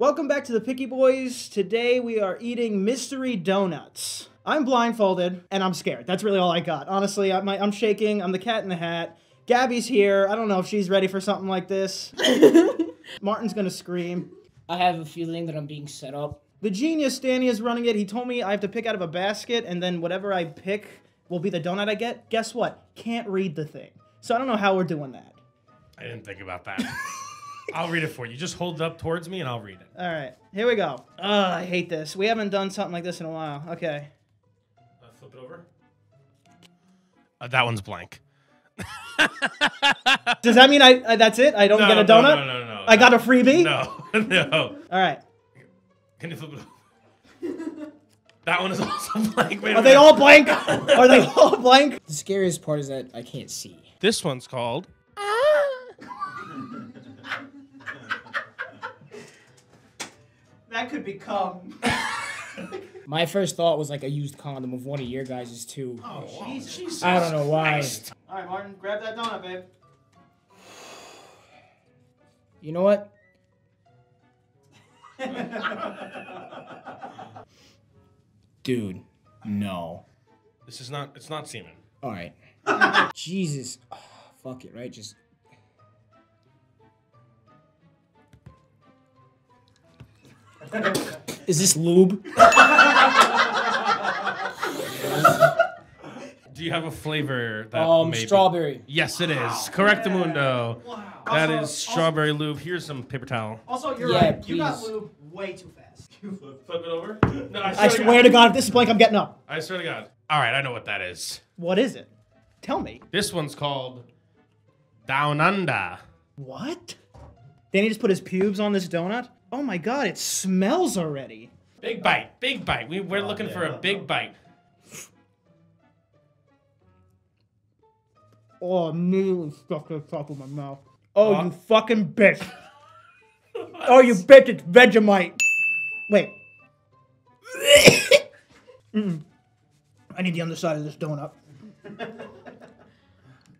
Welcome back to the Picky Boys. Today we are eating mystery donuts. I'm blindfolded and I'm scared. That's really all I got. Honestly, I'm, I'm shaking. I'm the cat in the hat. Gabby's here. I don't know if she's ready for something like this. Martin's gonna scream. I have a feeling that I'm being set up. The genius Danny is running it. He told me I have to pick out of a basket, and then whatever I pick will be the donut I get. Guess what? Can't read the thing. So I don't know how we're doing that. I didn't think about that. I'll read it for you. Just hold it up towards me and I'll read it. All right, here we go. Ugh, I hate this. We haven't done something like this in a while. Okay. Uh, flip it over. Uh, that one's blank. Does that mean I, I that's it? I don't No, get a no, donut? no, no, no, I got a freebie? No, no. All right. Can you flip it over? that one is also blank. Wait a Are they minute. all blank? Are they all blank? The scariest part is that I can't see. This one's called. That could become. My first thought was like a used condom of one of your guys' too. Oh, Jesus. I don't know why. All right, Martin, grab that donut, babe. You know what? Dude, no. This is not. It's not semen. All right. Jesus. Ah, fuck it, right? Just. Is this lube? Do you have a flavor that Um, maybe? strawberry. Yes, it is. Correct, the Mundo. That Also- is strawberry lube. Here's some paper towel. Also, you're Yeah, right. You got please. lube way too fast. You flip it over. No, I swear, I swear to God, if this is blank, I'm getting up. I swear to God. All right, I know what that is. What is it? Tell me. This one's called Down Under. What? Danny just put his pubes on this donut? Oh my God, it smells already. Big bite, big bite. We, we're oh, looking for a big bite. Oh, immediately stuck to the top of my mouth. Oh, you fucking bitch. Oh, you bitch, it's Vegemite. Wait. Mm-mm. I need the underside of this donut.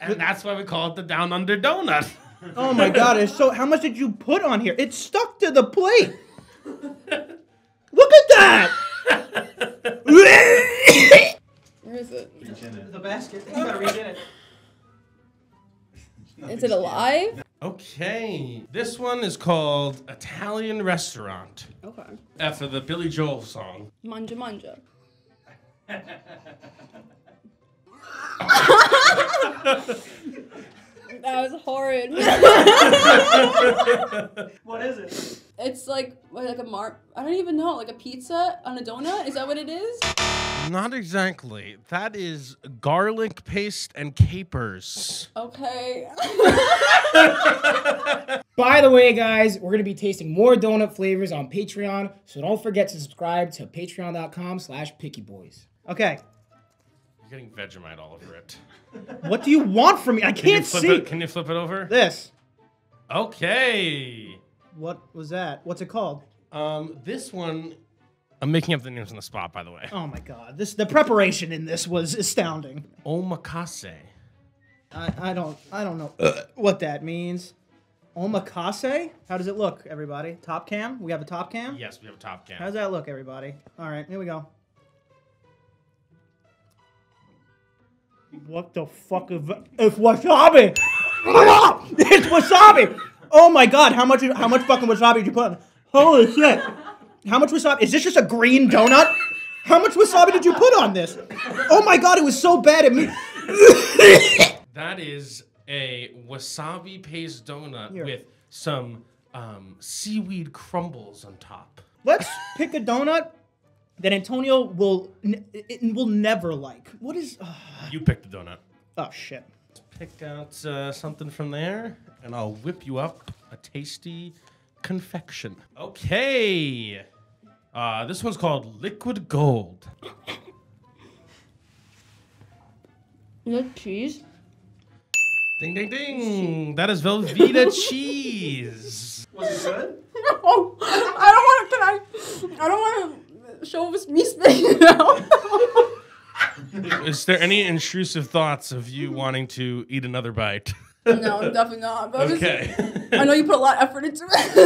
And that's why we call it the Down Under Donut. Oh my god, it's so how much did you put on here? It's stuck to the plate. Look at that! Where is it? the basket. You gotta reach in it. Is it alive? Okay, this one is called Italian Restaurant Okay. after the Billy Joel song. Mangia mangia. that was horrid. What is it? it's like like a mar. I don't even know. Like a pizza on a donut. Is that what it is? Not exactly. That is garlic paste and capers. Okay. By the way, guys, we're gonna be tasting more donut flavors on Patreon, so don't forget to subscribe to patreon.com slash pickyboys. Okay. You're getting Vegemite all over it. What do you want from me? I Can you can't flip see it? Can you flip it over? this. Okay. What was that? What's it called? Um, this one. I'm making up the names on the spot, by the way. Oh my god. This the preparation in this was astounding. Omakase. I, I don't I don't know what that means. Omakase? How does it look, everybody? Top cam? We have a top cam? Yes, we have a top How can. does that look, everybody? All right, here we go. What the fuck is? It's wasabi! it's wasabi! Oh my god, how much how much fucking wasabi did you put on? Holy shit! How much wasabi? Is this just a green donut? How much wasabi did you put on this? Oh my god, it was so bad it made... That is a wasabi paste donut Here. with some um, seaweed crumbles on top. Let's pick a donut that Antonio will n- will never like. What is uh, You pick the donut. Oh shit. Pick out uh, something from there, and I'll whip you up a tasty confection. Okay. Uh, this one's called Liquid Gold. Is that cheese? Ding, ding, ding. That is Velveeta cheese. Was it good? No, I don't want to. Can I? I don't want to show us me spitting it out. Is there any intrusive thoughts of you wanting to eat another bite? No, definitely not. But I was- Okay. I know you put a lot of effort into it.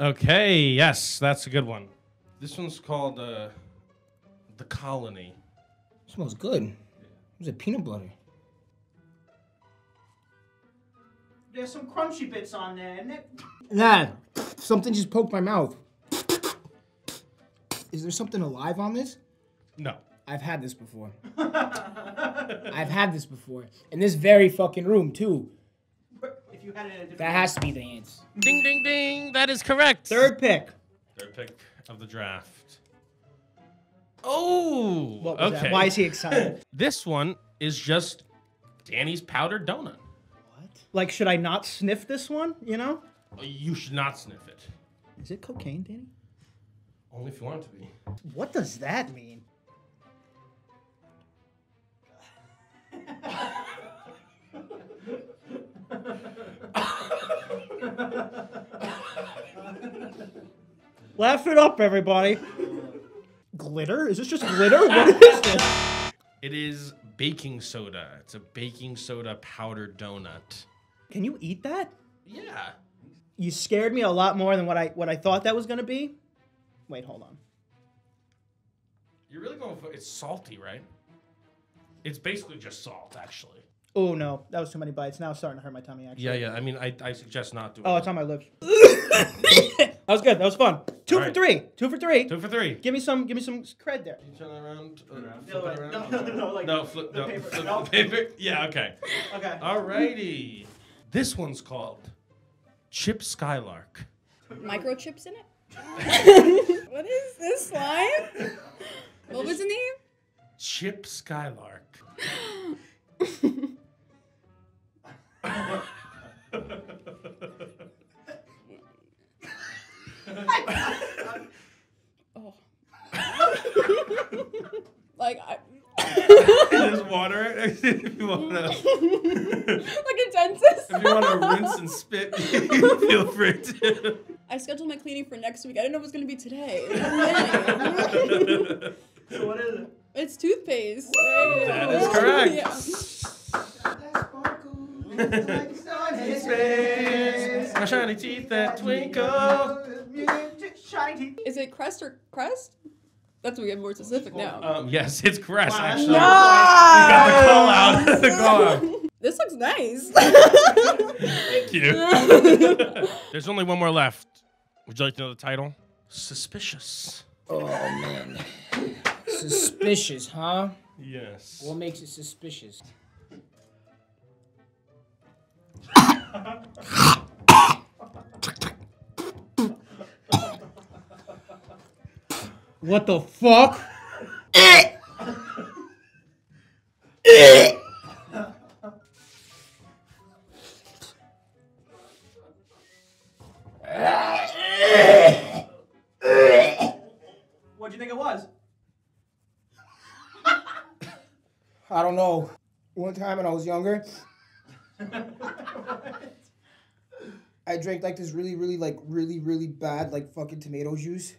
okay, yes, that's a good one. This one's called uh, The Colony. smells good. There's a peanut butter. There's some crunchy bits on there, isn't it? Nah, something just poked my mouth. Is there something alive on this? No. I've had this before. I've had this before. In this very fucking room, too. If you had it in a different That has to be the ants. Ding, ding, ding. That is correct. third pick. Third pick of the draft. Oh, What was okay. that? Why is he excited? This one is just Danny's powdered donut. What? Like, should I not sniff this one? You know? You should not sniff it. Is it cocaine, Danny? Only if you want it to be. What does that mean? Laugh it up, everybody. Glitter? Is this just glitter? What is this? It is baking soda. It's a baking soda powdered donut. Can you eat that? Yeah. You scared me a lot more than what I what I thought that was gonna be. Wait, hold on. You're really going for it's salty, right? It's basically just salt, actually. Oh no, that was too many bites. Now it's starting to hurt my tummy. Actually. Yeah, yeah. I mean, I, I suggest not doing Oh, it. it's on my lips. that was good. That was fun. Two All for right. three. Two for three. Two for three. Give me some. Give me some cred there. You Turn it around. uh, No, flip it around. no, no, no, like no, flip, the no, paper. flip No. the paper. Yeah, okay. Okay. Alrighty. This one's called Chip Skylark. Microchips in it? what is this slime? What was the name? Chip Skylark. Oh. like I There's water. if you want to, like a dentist. if you want to rinse and spit, feel free to. I scheduled my cleaning for next week. I didn't know it was gonna be today. So what is it? it's toothpaste. That is correct. Yeah. My shiny teeth that twinkle. Is it crest or crest? That's what we get more specific now. Um, yes, it's Crest, Wow. actually. You got the call out. the call out. This looks nice. Thank you. There's only one more left. Would you like to know the title? Suspicious. Oh, man. Suspicious, huh? Yes. What makes it suspicious? What the fuck? What'd you think it was? I don't know. One time when I was younger, I drank like this really, really, like really, really bad, like fucking tomato juice.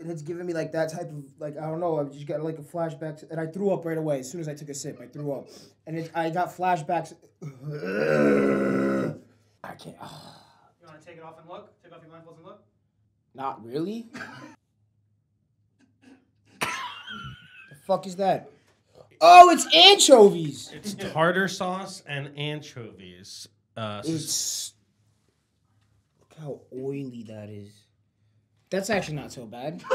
And it's giving me like that type of like I don't know. I just got like a flashback, and I threw up right away as soon as I took a sip. I threw up, and it, I got flashbacks. I can't. You want to take it off and look? Take off your blindfolds and look. Not really. the fuck is that? Oh, it's anchovies. It's tartar sauce and anchovies. Uh, It's look how oily that is. That's actually not so bad.